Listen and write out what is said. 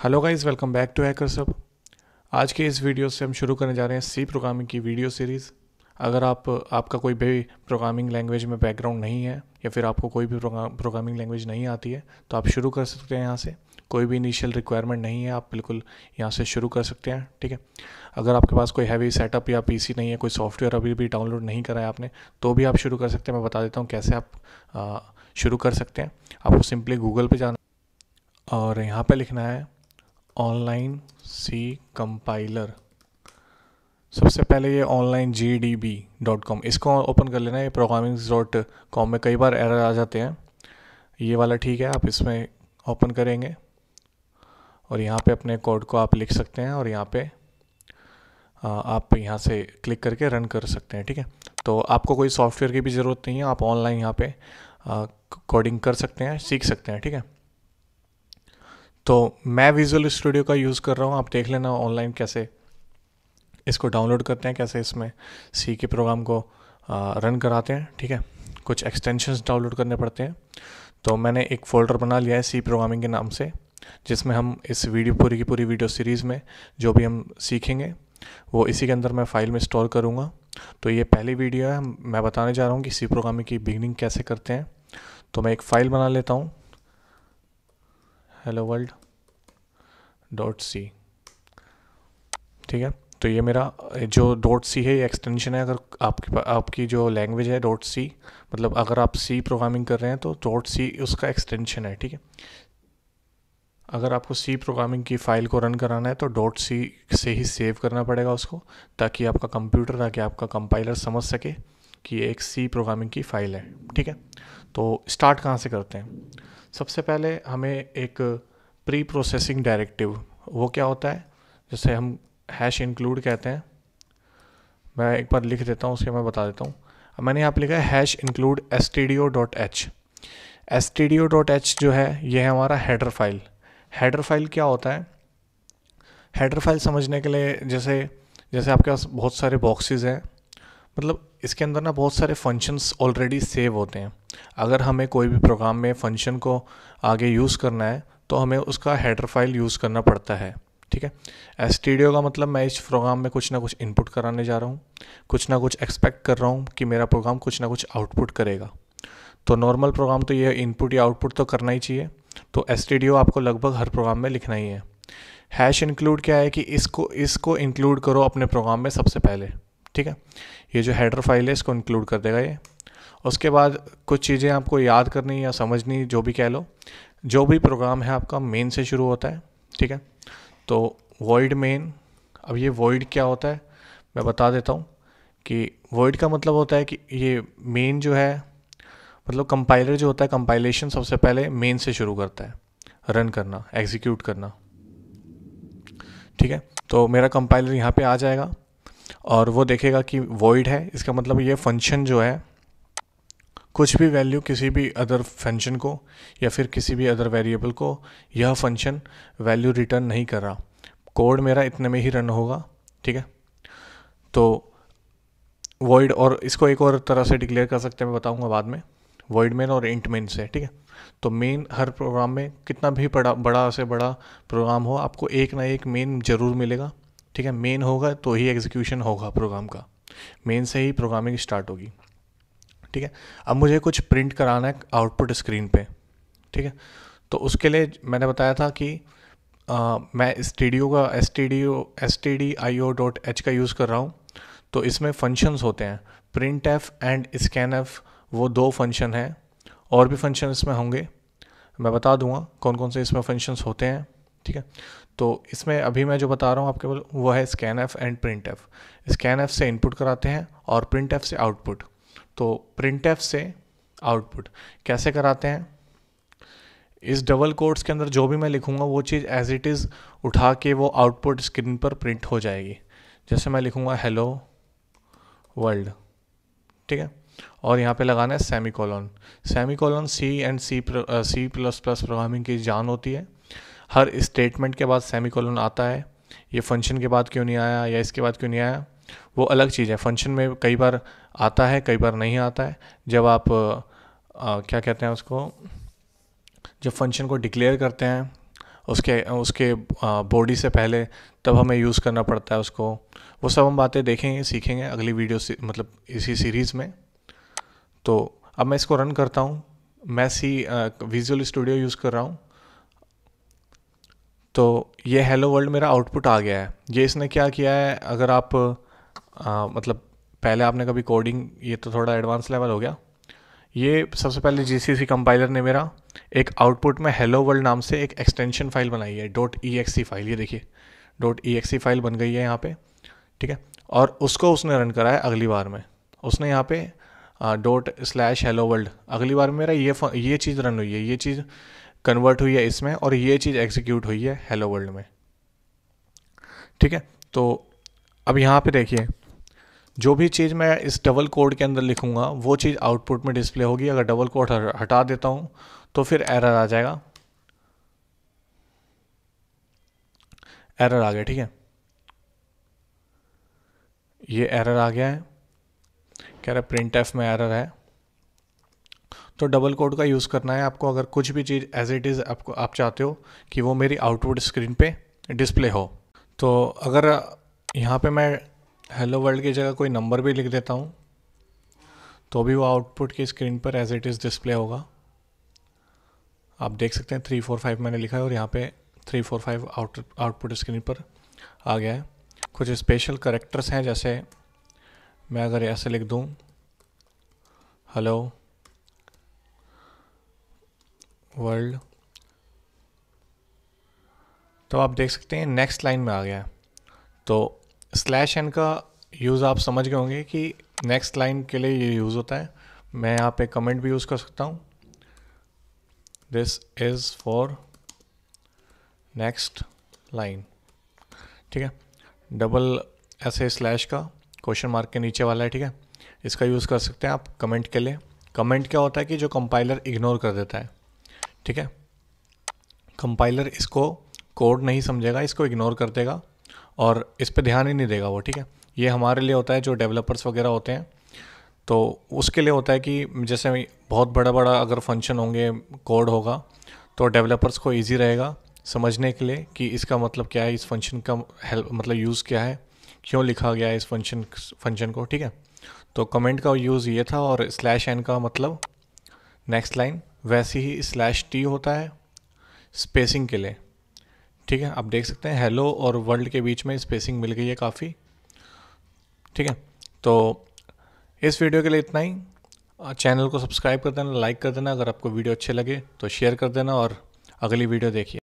Hello guys welcome back to hacker सब आज के इस वीडियो से हम शुरू करने जा रहे हैं सी प्रोग्रामिंग की वीडियो सीरीज़ अगर आप, आपका कोई भी प्रोग्रामिंग लैंग्वेज में बैकग्राउंड नहीं है, या फिर आपको कोई भी प्रोग्रामिंग लैंग्वेज नहीं आती है तो आप शुरू कर सकते हैं यहाँ से. कोई भी इनिशियल रिक्वायरमेंट नहीं है, आप बिल्कुल यहाँ से शुरू कर सकते हैं, ठीक है? अगर आपके पास कोई हैवी सेटअप या पीसी नहीं है, कोई सॉफ्टवेयर अभी भी डाउनलोड नहीं करा है आपने तो भी आप शुरू कर सकते हैं. मैं बता देता हूँ कैसे आप शुरू कर सकते हैं. आपको सिंपली गूगल पर जाना और यहाँ पर लिखना है ऑनलाइन सी कंपाइलर सबसे पहले ये online G D B dot com इसको ओपन कर लेना, ये प्रोग्रामिंग डॉट कॉम में कई बार एरर आ जाते हैं। ये वाला ठीक है, आप इसमें ओपन करेंगे। और यहाँ पे अपने कोड को आप लिख सकते हैं और यहाँ पे आप यहाँ से क्लिक करके रन कर सकते हैं, ठीक है? तो आपको कोई सॉफ्टवेयर की भी ज़रूरत नहीं है, आप ऑनलाइन यहाँ पे कोडिंग कर सकते हैं, सीख सकते हैं, ठीक है? तो मैं विजुअल स्टूडियो का यूज़ कर रहा हूँ। आप देख लेना ऑनलाइन कैसे इसको डाउनलोड करते हैं, कैसे इसमें सी के प्रोग्राम को रन कराते हैं, ठीक है? कुछ एक्सटेंशंस डाउनलोड करने पड़ते हैं। तो मैंने एक फ़ोल्डर बना लिया है सी प्रोग्रामिंग के नाम से, जिसमें हम इस वीडियो पूरी की पूरी वीडियो सीरीज़ में जो भी हम सीखेंगे, वो इसी के अंदर मैं फ़ाइल में स्टोर करूँगा। तो ये पहली वीडियो है। मैं बताने जा रहा हूँ कि सी प्रोग्रामिंग की बिगनिंग कैसे करते हैं। तो मैं एक फ़ाइल बना लेता हूँ। हेलो वर्ल्ड डॉट सी ठीक है? तो ये मेरा, जो डॉट सी है, ये एक्सटेंशन है, अगर आपकी आपकी जो लैंग्वेज है डॉट सी मतलब अगर आप सी प्रोग्रामिंग कर रहे हैं तो डॉट सी उसका एक्सटेंशन है, ठीक है? अगर आपको सी प्रोग्रामिंग की फ़ाइल को रन कराना है तो डॉट सी से ही सेव करना पड़ेगा उसको, ताकि आपका कंप्यूटर ताकि आपका कंपाइलर समझ सके। कि एक सी प्रोग्रामिंग की फ़ाइल है, ठीक है? तो स्टार्ट कहाँ से करते हैं? सबसे पहले हमें एक प्री प्रोसेसिंग डायरेक्टिव वो क्या होता है? जैसे हम हैश इंक्लूड कहते हैं। मैं एक बार लिख देता हूँ, उसके मैं बता देता हूँ। मैंने यहाँ पर लिखा है hash include S T D O dot H S T D O dot H जो है, ये है हमारा हेडर फ़ाइल हेडर फ़ाइल क्या होता है? हेडर फ़ाइल समझने के लिए जैसे जैसे आपके पास बहुत सारे बॉक्सेस हैं मतलब इसके अंदर ना बहुत सारे फ़ंक्शंस ऑलरेडी सेव होते हैं। अगर हमें कोई भी प्रोग्राम में फ़ंक्शन को आगे यूज़ करना है तो हमें उसका हेडर फ़ाइल यूज़ करना पड़ता है, ठीक है? एस का मतलब मैं इस प्रोग्राम में कुछ ना कुछ इनपुट कराने जा रहा हूँ, कुछ ना कुछ एक्सपेक्ट कर रहा हूँ कि मेरा प्रोग्राम कुछ ना कुछ आउटपुट करेगा। तो नॉर्मल प्रोग्राम तो ये इनपुट या आउटपुट तो करना ही चाहिए। तो एस आपको लगभग हर प्रोग्राम में लिखना ही है। हैश इंक्लूड क्या है कि इसको इसको इंक्लूड करो अपने प्रोग्राम में सबसे पहले। ठीक है? ये जो हेडर फ़ाइल है, इसको इंक्लूड कर देगा ये। उसके बाद कुछ चीज़ें आपको याद करनी या समझनी, जो भी कह लो। जो भी प्रोग्राम है आपका मेन से शुरू होता है, ठीक है? तो वॉइड मेन अब ये वॉइड क्या होता है? मैं बता देता हूँ कि वॉइड का मतलब होता है कि ये मेन जो है मतलब कंपाइलर जो होता है कंपाइलेशन सबसे पहले मेन से शुरू करता है। रन करना एग्जीक्यूट करना। ठीक है? तो मेरा कंपाइलर यहाँ पे आ जाएगा। और वो देखेगा कि वॉइड है। इसका मतलब ये फ़ंक्शन जो है, कुछ भी वैल्यू किसी भी अदर फ़ंक्शन को या फिर किसी भी अदर वेरिएबल को, यह फ़ंक्शन वैल्यू रिटर्न नहीं कर रहा। कोड मेरा इतने में ही रन होगा, ठीक है? तो वॉइड और इसको एक और तरह से डिक्लेयर कर सकते हैं, मैं बताऊँगा बाद में। वॉइड मेन और इंट मेन से, ठीक है? तो मेन हर प्रोग्राम में कितना भी बड़ा बड़ा से बड़ा प्रोग्राम हो, आपको एक ना एक मेन ज़रूर मिलेगा। ठीक है मेन होगा तो ही एग्जीक्यूशन होगा प्रोग्राम का। मेन से ही प्रोग्रामिंग स्टार्ट होगी। ठीक है अब मुझे कुछ प्रिंट कराना है आउटपुट स्क्रीन पे। ठीक है तो उसके लिए मैंने बताया था कि आ, मैं टी का S T D O S T D I O dot H का यूज़ कर रहा हूँ। तो इसमें फ़ंक्शंस होते हैं। Print F and scan F वो दो फ़ंक्शन हैं। और भी फ़ंक्शन इसमें होंगे। मैं बता दूँगा कौन कौन से इसमें फ़ंक्शंस होते हैं। ठीक है? तो इसमें अभी मैं जो बता रहा हूँ आपके वो है scan F and print F scan F से इनपुट कराते हैं और प्रिंट एफ़ से आउटपुट तो प्रिंट एफ़ से आउटपुट कैसे कराते हैं? इस डबल कोड्स के अंदर जो भी मैं लिखूँगा, वो चीज़ एज इट इज़ उठा के वो आउटपुट स्क्रीन पर प्रिंट हो जाएगी. जैसे मैं लिखूँगा हेलो वर्ल्ड ठीक है? और यहाँ पे लगाना है semicolon semicolon C and C C plus plus programming की जान होती है. हर स्टेटमेंट के बाद सेमी कॉलन आता है ये फ़ंक्शन के बाद क्यों नहीं आया या इसके बाद क्यों नहीं आया वो अलग चीज़ है। फ़ंक्शन में कई बार आता है कई बार नहीं आता है। जब आप आ, क्या कहते हैं उसको जब फ़ंक्शन को डिक्लेयर करते हैं उसके उसके बॉडी से पहले तब हमें यूज़ करना पड़ता है उसको। वो सब हम बातें देखेंगे सीखेंगे अगली वीडियो से मतलब इसी सीरीज़ में। तो अब मैं इसको रन करता हूँ। मैं सी विजुअल स्टूडियो यूज़ कर रहा हूँ। तो ये हेलो वर्ल्ड मेरा आउटपुट आ गया है। ये इसने क्या किया है? अगर आप आ, मतलब पहले आपने कभी कोडिंग ये तो थोड़ा एडवांस लेवल हो गया। ये सबसे पहले जीसीसी कंपाइलर ने मेरा एक आउटपुट में हेलो वर्ल्ड नाम से एक एक्सटेंशन फ़ाइल बनाई है डॉट ई फ़ाइल ये देखिए डॉट ई फ़ाइल बन गई है यहाँ पे ठीक है? और उसको उसने रन करा है अगली बार में। उसने यहाँ पे डॉट स्लैश हेलो वर्ल्ड अगली बार मेरा ये ये चीज़ रन हुई है। ये चीज़ कन्वर्ट हुई है इसमें और ये चीज़ एग्जीक्यूट हुई है हेलो वर्ल्ड में। ठीक है? तो अब यहाँ पे देखिए, जो भी चीज़ मैं इस डबल कोड के अंदर लिखूँगा, वो चीज़ आउटपुट में डिस्प्ले होगी। अगर डबल कोड हटा देता हूँ तो फिर एरर आ जाएगा। एरर आ गया, ठीक है? ये एरर आ गया है। कह रहा प्रिंट एफ़ में एरर है। तो डबल कोड का यूज़ करना है। आपको अगर कुछ भी चीज़ एज इट इज़ आपको, आप चाहते हो कि वो मेरी आउटपुट स्क्रीन पे डिस्प्ले हो। तो अगर, यहाँ पे मैं हेलो वर्ल्ड की जगह कोई नंबर भी लिख देता हूँ तो भी वो आउटपुट की स्क्रीन पर एज इट इज़ डिस्प्ले होगा। आप देख सकते हैं थ्री फोर फाइव मैंने लिखा है और यहाँ पे three four five out output screen पर आ गया है। कुछ स्पेशल करेक्टर्स हैं, जैसे मैं अगर ऐसे लिख दूँ हेलो वर्ल्ड तो आप देख सकते हैं नेक्स्ट लाइन में आ गया तो स्लैश एन का यूज़ आप समझ गए होंगे कि नेक्स्ट लाइन के लिए ये यूज़ होता है। मैं यहाँ पे कमेंट भी यूज़ कर सकता हूँ। This is for next line ठीक है? डबल ऐसे स्लैश का क्वेश्चन मार्क के नीचे वाला है, ठीक है? इसका यूज़ कर सकते हैं आप कमेंट के लिए। कमेंट क्या होता है कि जो कंपाइलर इग्नोर कर देता है। ठीक है? कंपाइलर इसको कोड नहीं समझेगा, इसको इग्नोर कर देगा और इस पर ध्यान ही नहीं देगा वो, ठीक है? ये हमारे लिए होता है जो डेवलपर्स वगैरह होते हैं। तो उसके लिए होता है कि जैसे बहुत बड़ा बड़ा अगर फ़ंक्शन होंगे कोड होगा तो डेवलपर्स को इजी रहेगा समझने के लिए कि इसका मतलब क्या है, इस फ़ंक्शन का हेल्प मतलब यूज़ क्या है, क्यों लिखा गया है इस फ़ंक्शन फ़ंक्शन को, ठीक है? तो कमेंट का यूज़ ये था और स्लैश एन का मतलब नेक्स्ट लाइन वैसे ही स्लैश टी होता है स्पेसिंग के लिए। ठीक है, आप देख सकते हैं हेलो और वर्ल्ड के बीच में स्पेसिंग मिल गई है काफ़ी। ठीक है तो इस वीडियो के लिए इतना ही। चैनल को सब्सक्राइब कर देना लाइक कर देना अगर आपको वीडियो अच्छे लगे तो शेयर कर देना और अगली वीडियो देखिए।